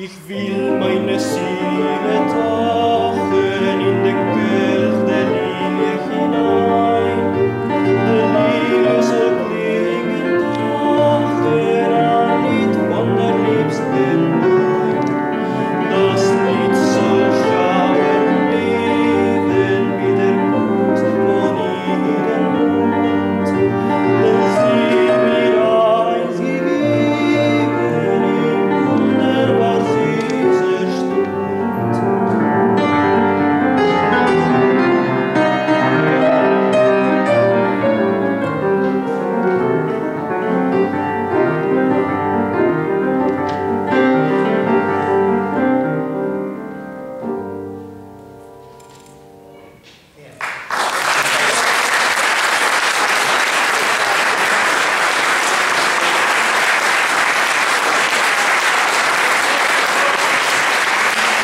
Ich will meine Seele tauchen in den Götter,